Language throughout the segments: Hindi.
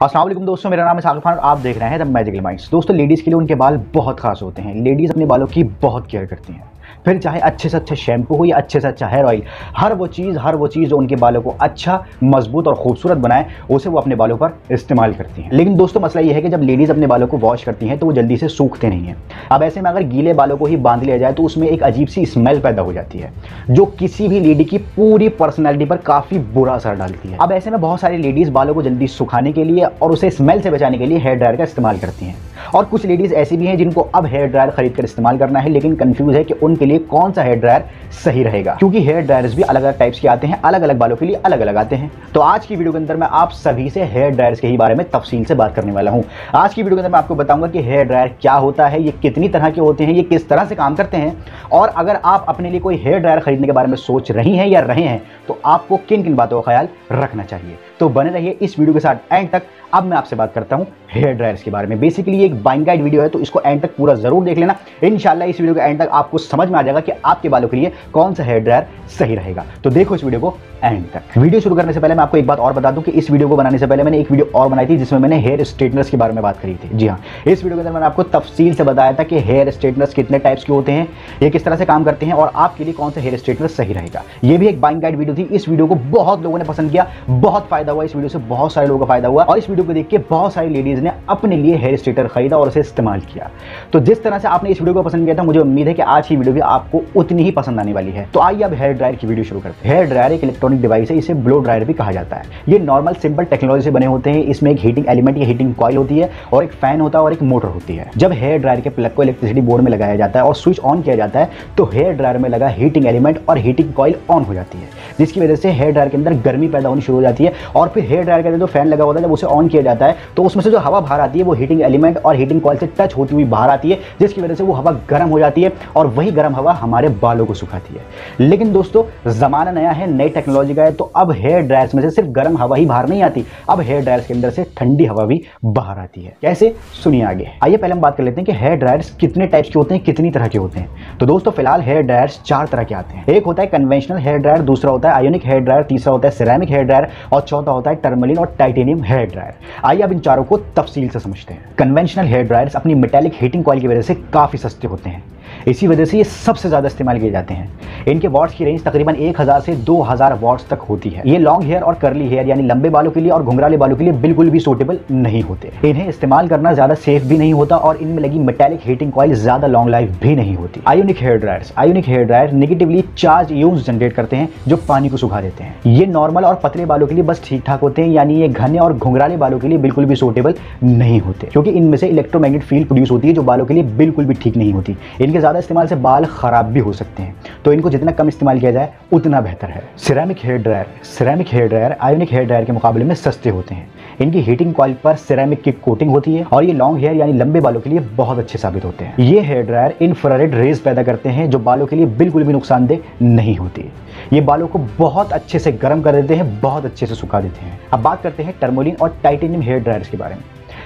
असलम दोस्तों, मेरा नाम है साकिब और आप देख रहे हैं द मैजिकल माइंड्स दोस्तों लेडीज़ के लिए उनके बाल बहुत खास होते हैं। लेडीज़ अपने बालों की बहुत केयर करती हैं। फिर चाहे अच्छे से अच्छा शैम्पू हो या अच्छे से अच्छा हेयर ऑयल हर वो चीज़, हर वो चीज़ जो उनके बालों को अच्छा मज़बूत और खूबसूरत बनाए, उसे वो अपने बालों पर इस्तेमाल करती हैं। लेकिन दोस्तों, मसला ये है कि जब लेडीज़ अपने बालों को वॉश करती हैं तो वो जल्दी से सूखते नहीं हैं। अब ऐसे में अगर गीले बालों को ही बाँध लिया जाए तो उसमें एक अजीब सी स्मेल पैदा हो जाती है, जो किसी भी लेडी की पूरी पर्सनैलिटी पर काफ़ी बुरा असर डालती है। अब ऐसे में बहुत सारी लेडीज़ बालों को जल्दी सुखाने के लिए और उसे स्मेल से बचाने के लिए हेयर ड्रायर का इस्तेमाल करती हैं। और कुछ लेडीज़ ऐसी भी हैं जिनको अब हेयर ड्रायर खरीद कर इस्तेमाल करना है, लेकिन कन्फ्यूज़ है कि उनके लिए कौन सा हेयर ड्रायर सही रहेगा? क्योंकि हेयर ड्रायर्स भी अलग अलग टाइप्स के आते हैं अलग अलग बालों के लिए अलग अलग आते हैं। तो आज की वीडियो के अंदर मैं आप सभी से हेयर ड्रायर्स के ही बारे में तफसील से बात करने वाला हूँ। आज की वीडियो के अंदर मैं आपको बताऊँगा कि हेयर ड्रायर क्या होता है, ये कितनी तरह के होते हैं, ये किस तरह से काम करते हैं। और अगर आप अपने लिए कोई हेयर ड्रायर खरीदने के बारे में सोच रही हैं या रहे हैं तो आपको किन किन बातों का ख्याल रखना चाहिए। तो बने रहिए इस वीडियो के साथ, एंड तक अब मैं आपसे बात करता हूँ हेयर ड्रायर्स के बारे में। बेसिकली एक बाइंग गाइड वीडियो है तो इसको एंड तक पूरा ज़रूर देख लेना। इंशाल्लाह इस वीडियो के एंड तक आपको समझ में आ जाएगा कि आपके बालों के लिए कौन सा हेयर ड्रायर सही रहेगा। तो देखो इस वीडियो को एंड तक। वीडियो शुरू करने से पहले मैं आपको एक बात और बता दूँ कि इस वीडियो को बनाने से पहले मैंने एक वीडियो और बनाई थी, जिसमें मैंने हेयर स्ट्रेटनर्स के बारे में बात करी थी। जी हाँ इस वीडियो के अंदर मैंने आपको तफसील से बताया था कि हेयर स्ट्रेटनर्स कितने टाइप्स के होते हैं, ये किस तरह से काम करते हैं, और आपके लिए कौन सा हेयर स्ट्रेटनर सही रहेगा। ये भी एक बाइंग गाइड वीडियो थी। इस वीडियो को बहुत लोगों ने पसंद किया, बहुत फ़ायदा हुआ, इस वीडियो से बहुत सारे लोगों का फ़ायदा हुआ, और इस वीडियो को देख के बहुत सारी लेडीज़ ने अपने लिए हेयर स्ट्रेटर खरीदा और उसे इस्तेमाल किया। तो जिस तरह से आपने इस वीडियो को पसंद किया था, मुझे उम्मीद है कि आज की वीडियो भी आपको उतनी ही पसंद आने वाली है। तो आइए अब हेयर ड्रायर की वीडियो शुरू करते हैं। हेयर ड्रायर एक इलेक्ट्रॉनिक डिवाइस है, इसे ब्लो ड्रायर भी कहा जाता है। ये नॉर्मल सिंपल टेक्नोलॉजी से बने होते हैं। इसमें एक हीटिंग एलिमेंट या हीटिंग कॉइल होती है और एक फ़ैन होता है और एक मोटर होती है। जब हेयर ड्रायर के प्लग को इलेक्ट्रिसिटी बोर्ड में लगाया जाता है और स्विच ऑन किया जाता है तो हेयर ड्रायर में लगा हीटिंग एलिमेंट और हीटिंग कॉइल ऑन हो जाती है। जिसकी वजह से हेयर ड्रायर के अंदर गर्मी पैदा होनी शुरू हो जाती है और फिर हेयर ड्रायर के अंदर जो फ़ैन लगा होता है, जब उसे ऑन किया जाता है तो उसमें से जो हवा बाहर आती है, वो हीटिंग एलिमेंट और हीटिंग कॉइल से टच होती हुई बाहर आती है, जिसकी वजह से वो हवा गर्म हो जाती है और वही गर्म हवा हमारे बालों को सुखाती है। लेकिन दोस्तों, ज़माना नया है, नई टेक्नोलॉजी का है तो अब हेयर ड्रायर्स में से सिर्फ़ गर्म हवा ही बाहर नहीं आती, अब हेयर ड्रायर्स के अंदर से ठंडी हवा भी बाहर आती है। कैसे? सुनिए आगे। आइए पहले हम बात कर लेते हैं कि हेयर ड्रायर्स कितने टाइप्स के होते हैं, कितनी तरह के होते हैं। तो दोस्तों, फ़िलहाल हेयर ड्रायर्स चार तरह के आते हैं। एक होता है कन्वेंशनल हेयर ड्रायर दूसरा होता है आयोनिक हेयर ड्रायर तीसरा होता है सिरेमिक हेयर ड्रायर और चौथा होता है टर्मलिन और टाइटेनियम हेयर ड्रायर आइए अब इन चारों को तफसील से समझते हैं। कन्वेंशनल हेयर ड्रायर्स अपनी मेटेलिक हीटिंग कॉइल की वजह से काफ़ी सस्ते होते हैं। इसी वजह से ये सबसे ज़्यादा इस्तेमाल किए जाते हैं। इनके वॉट्स की रेंज तकरीबन 1000 से 2000 वॉट्स तक होती है। ये लॉन्ग हेयर और करली हेयर, यानी लंबे बालों के लिए और घुंघराले बालों के लिए बिल्कुल भी सूटेबल नहीं होते। इन्हें इस्तेमाल करना ज़्यादा सेफ़ भी नहीं होता और इनमें लगी मेटेलिक हीटिंग कॉइल ज़्यादा लॉन्ग लाइफ भी नहीं होती। Ionic hair dryers ionic hair dryer negatively charge use generate करते हैं, जो पानी को सुखा देते हैं। ये नॉर्मल और पतले बालों के लिए बस ठीक ठाक होते हैं, यानी ये घने और घुंघराले बालों के लिए बिल्कुल भी सूटेबल नहीं होते। क्योंकि इनमें से इलेक्ट्रोमैग्नेट फ़ील्ड प्रोड्यूस होती है, जो बालों के लिए बिल्कुल भी ठीक नहीं होती। इनके ज़्यादा इस्तेमाल से बाल ख़राब भी हो सकते हैं। तो इनको जितना कम इस्तेमाल किया जाए, उतना बेहतर है। Ceramic hair dryer ceramic hair dryer ionic hair dryer के मुकाबले में सस्ते होते हैं। इनकी हीटिंग कॉइल पर सिरेमिक की कोटिंग होती है और ये लॉन्ग हेयर यानी लंबे बालों के लिए बहुत अच्छे साबित होते हैं। ये हेयर ड्रायर इंफ्रारेड रेज पैदा करते हैं, जो बालों के लिए बिल्कुल भी नुकसानदेह नहीं होती। ये बालों को बहुत अच्छे से गर्म कर देते हैं, बहुत अच्छे से सुखा देते हैं। अब बात करते हैं टर्मोलिन और टाइटेनियम हेयर ड्रायर्स के बारे में।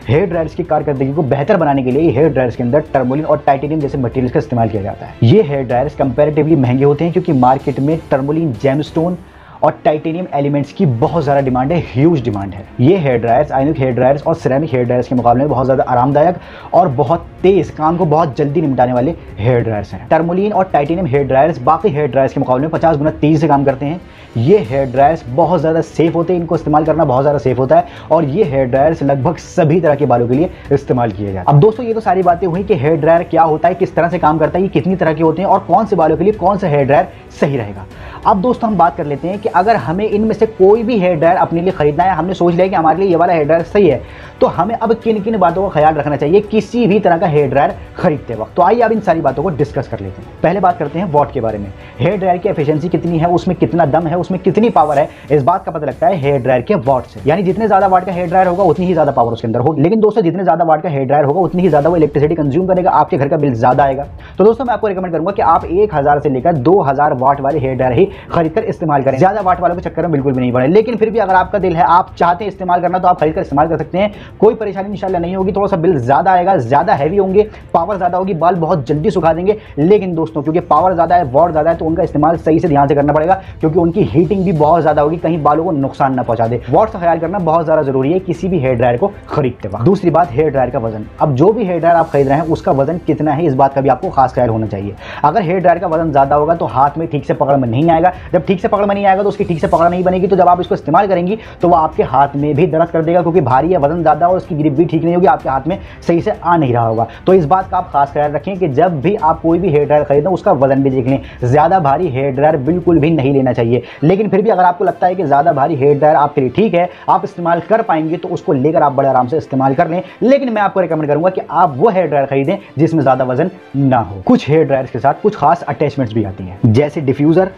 हेयर ड्रायर्स की कारकर्दगी को बेहतर बनाने के लिए हेयर ड्रायर्स के अंदर टर्मोलिन और टाइटेनियम जैसे मटेरियल्स का इस्तेमाल किया जाता है। ये हेयर ड्रायर्स कंपेरेटिवली महँगे होते हैं क्योंकि मार्केट में टर्मोलिन जेमस्टोन और टाइटेनियम एलिमेंट्स की बहुत ज़्यादा डिमांड है ह्यूज डिमांड है। ये hair dryers ionic hair dryers और सिरेमिक हेयर ड्रायर्स के मुकाबले में बहुत ज़्यादा आरामदायक और बहुत तेज़ काम को बहुत जल्दी निपटाने वाले हेयर ड्रायर्स हैं। टर्मोलिन और टाइटेनियम हेयर ड्रायर्स बाकी हेयर ड्रायर्स के मुकाबले में पचास गुना तेज़ी से काम करते हैं। ये हेयर ड्रायर्स बहुत ज़्यादा सेफ़ होते हैं, इनको इस्तेमाल करना बहुत ज़्यादा सेफ़ होता है और ये हेयर ड्रायर्स लगभग सभी तरह के बालों के लिए इस्तेमाल किए जाते हैं। अब दोस्तों, ये तो सारी बातें हुई कि हेयर ड्रायर क्या होता है, किस तरह से काम करता है, ये कितनी तरह के होते हैं और कौन से बालों के लिए कौन सा हेयर ड्रायर सही रहेगा। अब दोस्तों, हम बात कर लेते हैं कि अगर हमें इनमें से कोई भी हेयर ड्रायर अपने लिए खरीदना है, हमने सोच लिया कि हमारे लिए ये वाला हेयर ड्रायर सही है। तो हमें अब किन किन बातों का ख्याल रखना चाहिए किसी भी तरह का हेयर ड्रायर खरीदते वक्त। तो आइए अब इन सारी बातों को डिस्कस कर लेते हैं। पहले बात करते हैं वॉट के बारे में। हेयर ड्रायर की एफिशिएंसी कितनी है, उसमें कितना दम है, उसमें कितनी पावर है, इस बात का पता लगता है हेयर ड्रायर के वॉट से। यानी जितने ज़्यादा वाट का हेयर ड्रायर होगा, उतनी ही ज़्यादा पावर उसके अंदर हो लेकिन दोस्तों, जितने ज़्यादा वाट का हेयर ड्रायर होगा, उतनी ही ज़्यादा वो इलेक्ट्रिसिटी कंज्यूम करेगा, आपके घर का बिल ज़्यादा आएगा। तो दोस्तों, मैं आपको रिकमेंड करूँगा कि आप एक हज़ार से लेकर दो वाट वाले हेयर ड्रायर ही खरीद कर इस्तेमाल करें। ज़्यादा वाट वालों के चक्कर में बिल्कुल भी नहीं पड़े। लेकिन फिर भी अगर आपका दिल है, आप चाहते हैं इस्तेमाल करना तो आप खरीद कर इस्तेमाल कर सकते हैं। कोई परेशानी इंशाल्लाह नहीं होगी, थोड़ा सा बिल ज़्यादा आएगा, ज़्यादा हैवी होंगे पावर ज़्यादा होगी, बाल बहुत जल्दी सुखा देंगे। लेकिन दोस्तों, क्योंकि पावर ज़्यादा है वॉट ज़्यादा है तो उनका इस्तेमाल सही से ध्यान से करना पड़ेगा, क्योंकि उनकी हीटिंग भी बहुत ज़्यादा होगी, कहीं बालों को नुकसान ना पहुँचा दे। वॉट का ख्याल करना बहुत ज़्यादा ज़रूरी है, किसी भी हेयर ड्रायर को खरीदते वक्त। दूसरी बात हेयर ड्रायर का वज़न। अब जो भी हेयर ड्रायर आप खरीद रहे हैं, उसका वज़न कितना है, इस बात का भी आपको खास ख्याल होना चाहिए। अगर हेयर ड्रायर का वज़न ज़्यादा होगा तो हाथ में ठीक से पकड़ में नहीं आएगा। जब ठीक से पकड़ में नहीं आएगा तो उसकी ठीक से पकड़ नहीं बनेगी तो जब आप इसको इस्तेमाल करेंगी तो वो आपके हाथ में भी दर्द कर देगा, क्योंकि भारी है, वज़न ज़्यादा और उसकी ग्रिप भी ठीक नहीं होगी, आपके हाथ में सही से आ नहीं रहा होगा। तो इस बात का आप खास ख्याल रखें कि जब भी आप कोई भी हेयर ड्रायर खरीदें, उसका वज़न भी देख लें। ज़्यादा भारी हेयर ड्रायर बिल्कुल भी नहीं लेना चाहिए। लेकिन फिर भी अगर आपको लगता है कि ज़्यादा भारी हेयर ड्रायर आपके लिए ठीक है, आप इस्तेमाल कर पाएँगे तो उसको लेकर आप बड़े आराम से इस्तेमाल कर लें। लेकिन मैं आपको रिकमेंड करूँगा कि आप वो हेयर ड्रायर खरीदें, जिसमें ज़्यादा वज़न ना हो। कुछ हेयर ड्रायर्स के साथ कुछ खास अटैचमेंट्स भी आती हैं। जैसे डिफ्यूज़र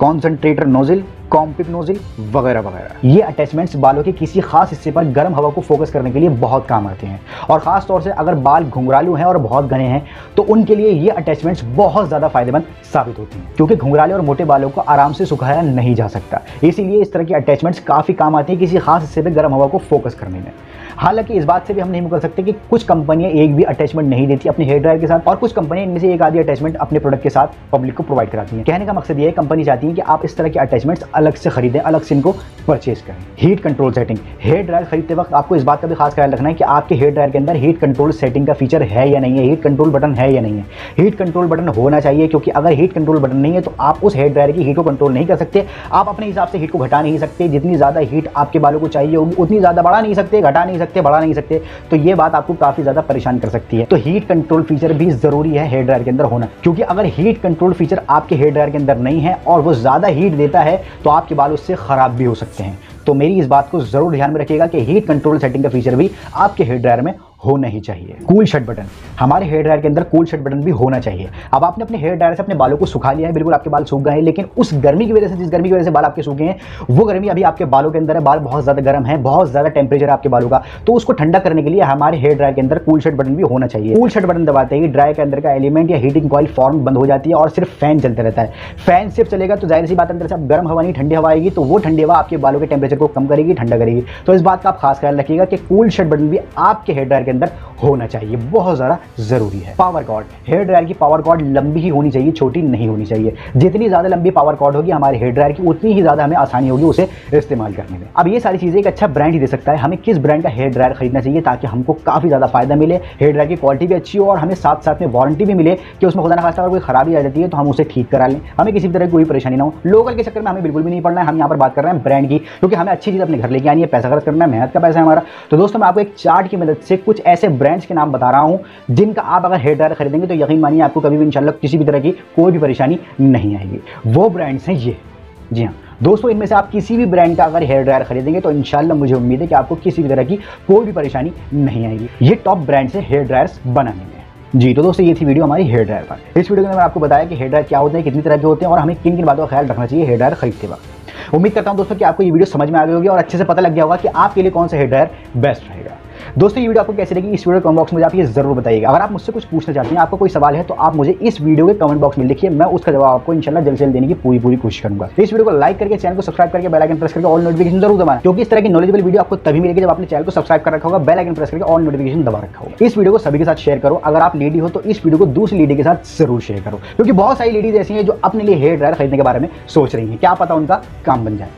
कॉन्सेंट्रेटर नोजिल कॉम्पिक नोजिल वगैरह वगैरह। ये अटैचमेंट्स बालों के किसी खास हिस्से पर गर्म हवा को फोकस करने के लिए बहुत काम आते हैं। और ख़ास तौर से अगर बाल घुंघरालू हैं और बहुत घने हैं तो उनके लिए ये अटैचमेंट्स बहुत ज़्यादा फ़ायदेमंद साबित होती हैं। क्योंकि घुंघराले और मोटे बालों को आराम से सुखाया नहीं जा सकता। इसीलिए इस तरह की अटैचमेंट्स काफ़ी काम आती हैं किसी खास हिस्से पर गर्म हवा को फोकस करने में। हालाँकि इस बात से भी हम नहीं मुकर सकते कि कुछ कंपनियाँ एक भी अटैचमेंट नहीं देती अपने हेयर ड्रायर के साथ, और कुछ कंपनियाँ इनमें से एक आधी अटैचमेंट अपने प्रोडक्ट के साथ पब्लिक को प्रोवाइड कराती हैं। कहने का मकसद ये है, कंपनी चाहती है कि आप इस तरह के अटैचमेंट्स अलग से खरीदें, अलग से इनको परचेज करें। Heat control setting hair dryer खरीदते वक्त आपको इस बात का भी खास ख्याल रखना है कि आपके हेयर ड्रायर के अंदर हीट कंट्रोल सेटिंग का फीचर है या नहीं है हीट कंट्रोल बटन है या नहीं है। हीट कंट्रोल बटन होना चाहिए, क्योंकि अगर हीट कंट्रोल बटन नहीं है तो आप उस हेयर ड्रायर की हीट को कंट्रोल नहीं कर सकते। आप अपने हिसाब से हीट को घटा नहीं सकते। जितनी ज़्यादा हीट आपके बालों को चाहिए होगी, उतनी ज़्यादा बढ़ा नहीं सकते, घटा नहीं सकते बढ़ा नहीं सकते तो ये बात आपको काफ़ी ज़्यादा परेशान कर सकती है। तो हीट कंट्रोल फीचर भी ज़रूरी है हेयर ड्रायर के अंदर होना। क्योंकि अगर हीट कंट्रोल फीचर आपके हेयर ड्रायर के अंदर नहीं है और वो ज़्यादा हीट देता है तो आपके बाल उससे ख़राब भी हो सकते हैं। तो मेरी इस बात को ज़रूर ध्यान में रखिएगा कि हीट कंट्रोल सेटिंग का फीचर भी आपके हेयर ड्रायर में होना ही चाहिए। कूल शट बटन हमारे हेयर ड्रायर के अंदर कूल शट बटन भी होना चाहिए। अब आपने अपने हेयर ड्रायर से अपने बालों को सुखा लिया है, बिल्कुल आपके बाल सूख गए हैं, लेकिन उस गर्मी की वजह से, जिस गर्मी की वजह से बाल आपके सूखे हैं, वो गर्मी अभी आपके बालों के अंदर है, बाल बहुत ज़्यादा गर्म है, बहुत ज़्यादा टेम्परेचर आपके बालों का तो उसको ठंडा करने के लिए हमारे हेयर ड्रायर के अंदर कूल शट बटन भी होना चाहिए। कूल शट बटन दबाते ही ड्रायर के अंदर का एलिमेंट या हीटिंग कॉइल फॉर्म बंद हो जाती है और सिर्फ़ फ़ैन चलते रहता है। फ़ैन सिर्फ़ चलेगा तो ज़ाहिर सी बात अंदर से अब गर्म हवा नहीं, ठंडी हवा आएगी तो वो ठंडी हवा आपके बालों के टेम्परेचर को कम करेगी, ठंडा करेगी। तो इस बात का आप खास ख्याल रखिएगा कि कूल शट बटन भी आपके हेयर ड्रायर के अंदर होना चाहिए। बहुत ज़्यादा ज़रूरी है। पावर कॉर्ड हेयर ड्रायर की पावर कॉर्ड लंबी ही होनी चाहिए, छोटी नहीं होनी चाहिए। जितनी ज़्यादा लंबी पावर कॉर्ड होगी, हमारे हेयर ड्रायर की उतनी ही ज़्यादा हमें आसानी होगी उसे इस्तेमाल करने में। अब ये सारी चीज़ें एक अच्छा ब्रांड ही दे सकता है। हमें किस ब्रांड का हेयर ड्रायर खरीदना चाहिए ताकि हमको काफ़ी ज़्यादा फ़ायदा मिले हेयर ड्रायर की क्वालिटी भी अच्छी हो और हमें साथ साथ में वारंटी भी मिले कि उसमें खुदा ना खासा अगर कोई खराबी आ जाती है तो हम उसे ठीक करा लें। हमें किसी भी तरह की कोई परेशानी ना हो। लोकल के चक्कर में हमें बिल्कुल भी नहीं पड़ना है। हम यहाँ पर बात कर रहे हैं ब्रांड की, क्योंकि हमें अच्छी चीज़ अपने घर लेके आनी है, पैसा खर्च करना है, मेहनत का पैसा है हमारा। तो दोस्तों, मैं आपको एक चार्ट की मदद से कुछ ऐसे ब्रांड्स के नाम बता रहा हूँ, जिनका आप अगर हेयर ड्रायर खरीदेंगे तो यकीन मानिए आपको कभी भी इंशाल्लाह किसी भी तरह की कोई भी परेशानी नहीं आएगी। वो ब्रांड्स हैं ये। जी हाँ। दोस्तों, इनमें से आप किसी भी ब्रांड का अगर हेयर ड्रायर खरीदेंगे तो इंशाल्लाह मुझे उम्मीद है कि आपको किसी भी तरह की कोई भी परेशानी नहीं आएगी। ये टॉप ब्रांड से हेयर ड्रायर्स बनाने में। जी तो दोस्तों, ये थी वीडियो हमारी हेयर ड्रायर पर। इस वीडियो में मैंने आपको बताया कि हेयर ड्रायर क्या होते हैं, कितनी तरह के होते हैं और हमें किन किन बातों का ख्याल रखना चाहिए हेयर ड्रायर खरीदते वक्त। उम्मीद करता हूँ दोस्तों कि आपको ये वीडियो समझ में आ गई होगी और अच्छे से पता लग गया होगा कि आपके लिए कौन सा हेयर ड्रायर बेस्ट रहेगा। दोस्तों, ये वीडियो आपको कैसे लगी? इस वीडियो कमेंट बॉक्स में आप ये ज़रूर बताइएगा। अगर आप मुझसे कुछ पूछना चाहते हैं, आपका कोई सवाल है तो आप मुझे इस वीडियो के कमेंट बॉक्स में लिखिए। मैं उसका जवाब आपको इंशाल्लाह जल्द जल्द देने की पूरी पूरी कोशिश करूँगा। इस वीडियो को लाइक करके चैनल को सब्सक्राइब करके बेल आइकन प्रेस करके ऑल नोटिफिकेशन ज़रूर दबाना। क्योंकि इस तरह की नॉलेजेबल वीडियो आपको तभी मिलेगी जब आपने चैनल को सब्सक्राइब कर रखा होगा बेल आइकन प्रेस करके ऑल नोटिफिकेशन दबा रखा होगा। इस वीडियो को सभी के साथ शेयर करो। अगर आप लेडी हो तो इस वीडियो को दूसरी लेडी के साथ ज़रूर शेयर करो। क्योंकि बहुत सारी लेडीज़ ऐसी हैं जो अपने लिए हेयर ड्रायर खरीदने के बारे में सोच रही हैं। क्या पता उनका काम बन जाए।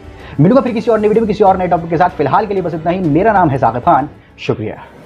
मिलूँगा फिर किसी और वीडियो में किसी और नए टॉपिक के साथ। फ़िलहाल के लिए बस इतना ही। मेरा नाम है साकिब खान। शुक्रिया।